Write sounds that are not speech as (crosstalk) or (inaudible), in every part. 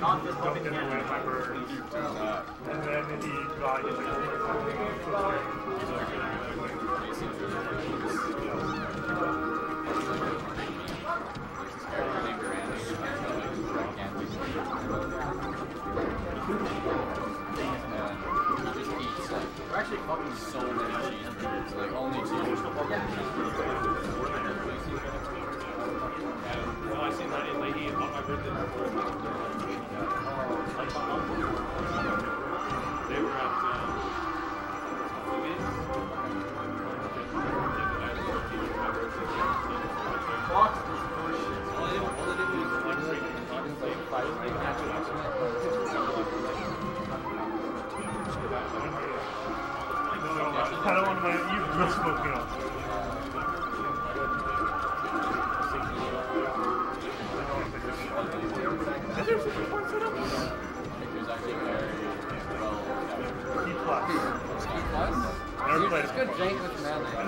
Not this don't puppy get in the my birds. Uh, And then he got his We're actually fucking so many cheeseburgers. Like only cheeseburgers. Well, I seen Lenny Leahy on my birthday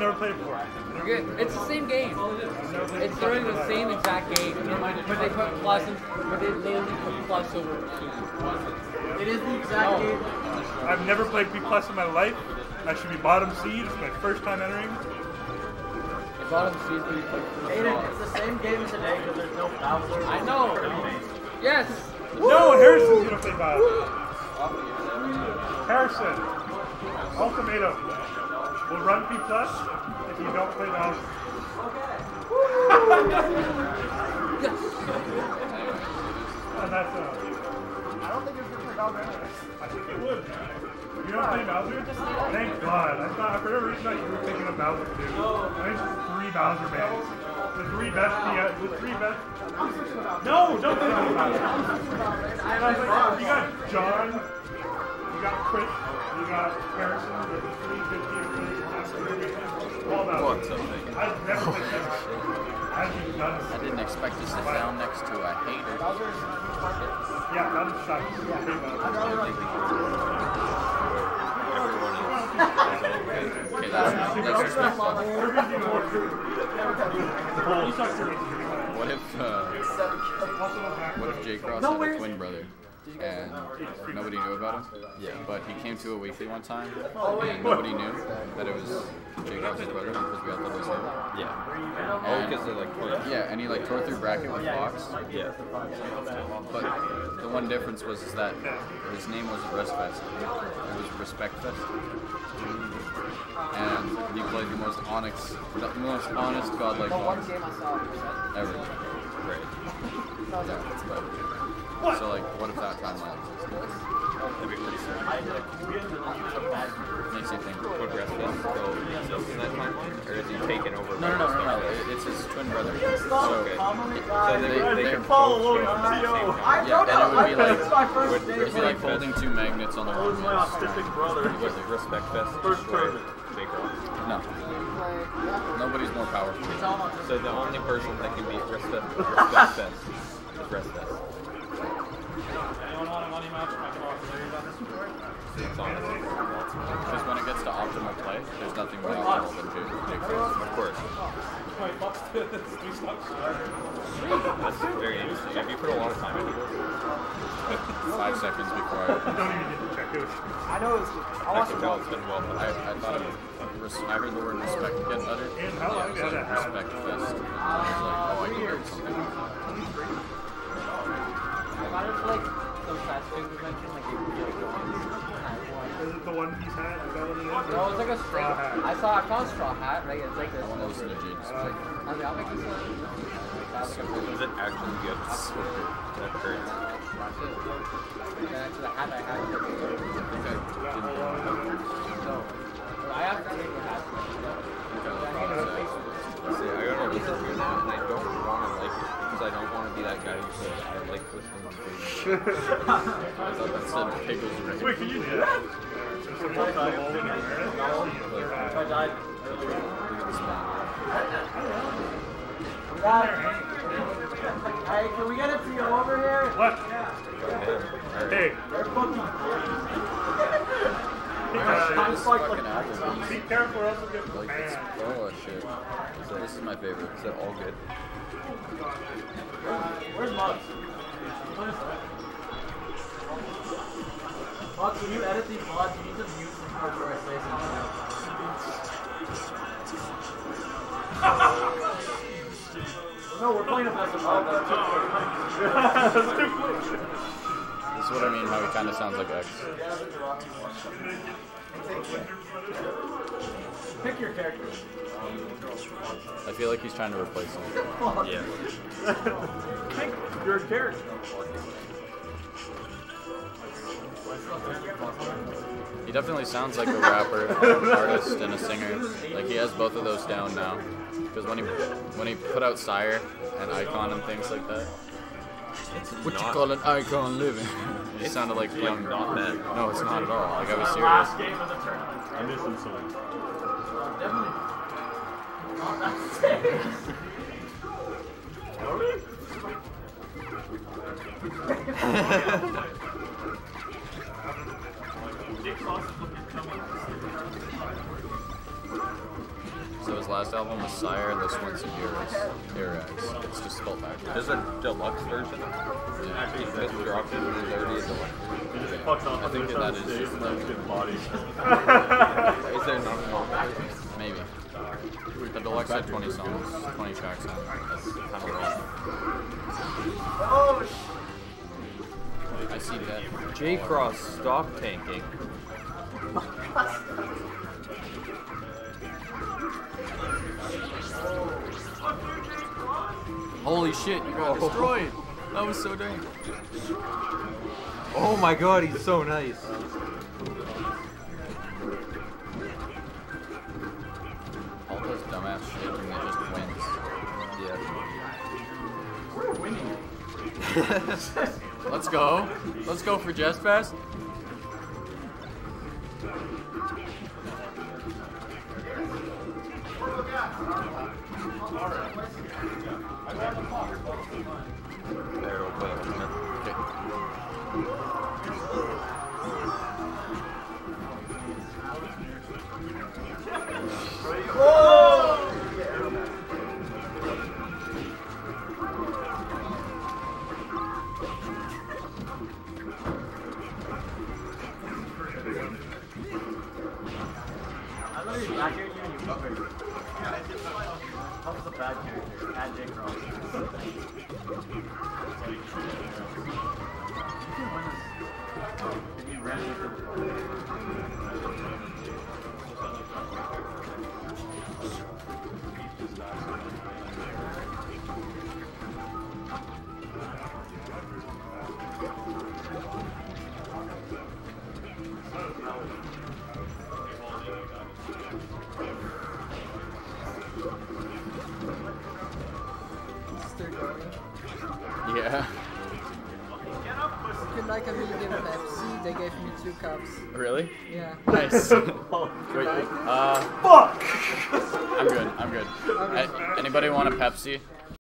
never played it before. You're good. It's the same game. It's literally the same exact game, but they put plus in, but they literally put plus over two. It is the exact Oh. game. I've never played P plus in my life. I should be bottom seed. It's my first time entering. The bottom seed where you play Aiden, it's the same game today because there's no Bowser. I know. Yes. No, Harrison's gonna play Bowser. Harrison, ultimatum. We'll run P plus if you don't play Bowser. (laughs) And that's uh, I don't think it's play Bowser anyway. I think it would. You don't play Bowser? Thank God. I thought for whatever reason I thought you were thinking of Bowser too. There's three Bowser bands. The three best PS, the three best. No, don't think about. I like, you got John, you got Chris, got Harrison, there's the three good teams. All What something? I've never done I didn't expect to sit down next to a hater. Yeah, shocking. Okay, that's. What if, uh, what if Jay Cross had a twin brother and nobody knew about him? Yeah. But he came to a weekly one time and nobody knew that it was Jay Cross's brother because we all thought it was him. Yeah. Oh, because they're like twins. Yeah, and he like tore through bracket with Fox. Yeah. But the one difference was is that his name wasn't Respect. It was Respect Fest. And he played the most honest, the most honest godlike one box game I saw percent. ever. Right. (laughs) Yeah. So like, what if that timeline exists? That'd be pretty sick. Makes you think. Would Restless go exist in that timeline? Or is he taken over No, by no, no, no, no. Respect? It- It's his twin brother. Okay. So So they, They- they, they can follow both along show up at the same time. yeah, and it would be like This is my first Would it'd be like holding two magnets on the That was my autistic brother. It Respect Fest First destroy tournament. Jake No, nobody's more powerful. So the only person that can beat Respect, Respect Fest is Respect. Anyone want a money match? I can offer you It's honest. Because when it gets to optimal play, there's nothing more optimal than Jake. Jake Frost. Of course. Wait, Fox did this. We. (laughs) That's very interesting. Have you put a lot of time into this? Five seconds before I. (laughs) Don't even get to check it. I know it's. I I watched can it tell once. it's been well I, I thought it was, I heard the word respect get uttered. And how long Yeah, it like that respect fest. And I was like, oh, I can learn something. What if like those fast food convention like they would like one Is it the one piece hat? Is that what it is? No, it's like a. Straw hat. I saw I found a straw hat, right? It's like this. I want to listen to Jade speak. I was like, I'll make this one. That's it. Is it actually good? That hurts. Watch it. And then to the hat I had. I think I didn't No. I have to take the hat. See, I gotta listen to it now, and I don't want to like it because I don't want to be that guy who says I like listening to it. I thought that said pickles right. Wait, can you do that? Just I died. Look at this man. Hey, can we get a TO over here? What? Hey, They're fucking hey I'm like, like, be careful or else we'll get Like, it's, oh shit. So this is my favorite. Is that all good? Where's Mugs? Fox, when you edit these VODs, you need to mute some parts where I say something. no, we're playing a best of five. That's too quick. This is what I mean. How he kind of sounds like X. Pick your character. I feel like he's trying to replace him. Yeah. Pick your character. He definitely sounds like a rapper, an artist, and a singer. Like he has both of those down now. Because when he when he put out Sire and Icon and things like that, what you not- call an icon living? (laughs) It sounded like like young. not bad. No, it's not at all. Like I was Last serious. game of the tournament. I miss him so much. Definitely. (laughs) Not that serious. So his last album was Sire, and this one's Erax. Erax. It's just spelled backwards. There's a deluxe version. Actually, this dropped it. There's already a deluxe. He just fucks off I on think the that stage is just and then the- gets. Is there not a normal version? Maybe. The deluxe had 20 songs, 20 tracks on it. That's kind of rough. Oh, I see that. J Cross stop tanking. Holy shit, you got destroyed! That was so dang. Oh my god, he's so nice. All those dumbass shit and they just wins. Yeah. we're winning. Let's go. Let's go for Jess Fest. There, Thank you. Bad character. Add Jake Ross. If you into the Still going. Yeah. Could like a medium Pepsi, they gave me two cups. Really? Yeah. Nice. (laughs) Wait, uh. Fuck! I'm good, I'm good. A- anybody want a Pepsi?